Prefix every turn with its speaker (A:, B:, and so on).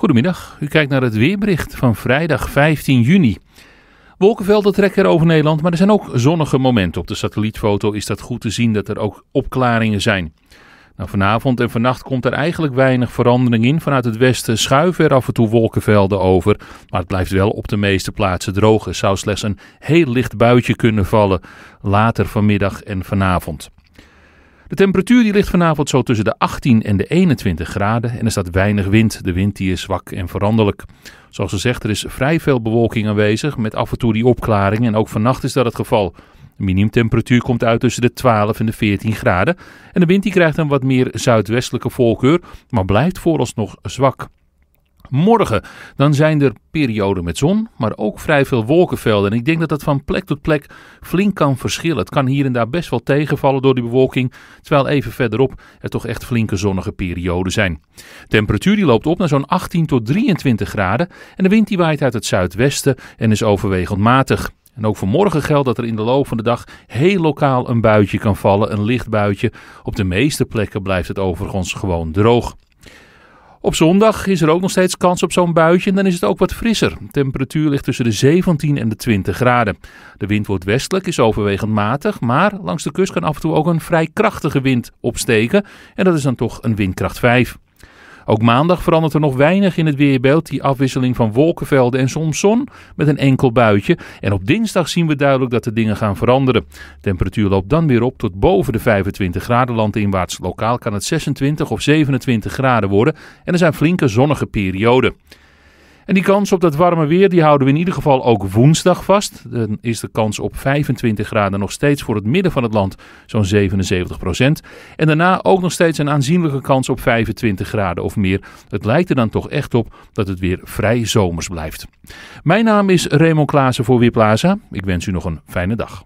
A: Goedemiddag, u kijkt naar het weerbericht van vrijdag 15 juni. Wolkenvelden trekken er over Nederland, maar er zijn ook zonnige momenten. Op de satellietfoto is dat goed te zien dat er ook opklaringen zijn. Nou, vanavond en vannacht komt er eigenlijk weinig verandering in. Vanuit het westen schuiven er af en toe wolkenvelden over. Maar het blijft wel op de meeste plaatsen droog. Er zou slechts een heel licht buitje kunnen vallen later vanmiddag en vanavond. De temperatuur die ligt vanavond zo tussen de 18 en de 21 graden en er staat weinig wind. De wind die is zwak en veranderlijk. Zoals gezegd, er is vrij veel bewolking aanwezig met af en toe die opklaring en ook vannacht is dat het geval. De minimumtemperatuur komt uit tussen de 12 en de 14 graden en de wind die krijgt een wat meer zuidwestelijke voorkeur, maar blijft vooralsnog zwak. Morgen dan zijn er perioden met zon, maar ook vrij veel wolkenvelden. En ik denk dat dat van plek tot plek flink kan verschillen. Het kan hier en daar best wel tegenvallen door die bewolking, terwijl even verderop er toch echt flinke zonnige perioden zijn. De temperatuur die loopt op naar zo'n 18 tot 23 graden en de wind die waait uit het zuidwesten en is overwegend matig. En ook voor morgen geldt dat er in de loop van de dag heel lokaal een buitje kan vallen, een licht buitje. Op de meeste plekken blijft het overigens gewoon droog. Op zondag is er ook nog steeds kans op zo'n buitje en dan is het ook wat frisser. Temperatuur ligt tussen de 17 en de 20 graden. De wind wordt westelijk, is overwegend matig, maar langs de kust kan af en toe ook een vrij krachtige wind opsteken. En dat is dan toch een windkracht 5. Ook maandag verandert er nog weinig in het weerbeeld. Die afwisseling van wolkenvelden en soms zon met een enkel buitje. En op dinsdag zien we duidelijk dat de dingen gaan veranderen. De temperatuur loopt dan weer op tot boven de 25 graden landinwaarts. Lokaal kan het 26 of 27 graden worden. En er zijn flinke zonnige perioden. En die kans op dat warme weer die houden we in ieder geval ook woensdag vast. Dan is de kans op 25 graden nog steeds voor het midden van het land zo'n 77 procent. En daarna ook nog steeds een aanzienlijke kans op 25 graden of meer. Het lijkt er dan toch echt op dat het weer vrij zomers blijft. Mijn naam is Raymond Klaassen voor Weerplaza. Ik wens u nog een fijne dag.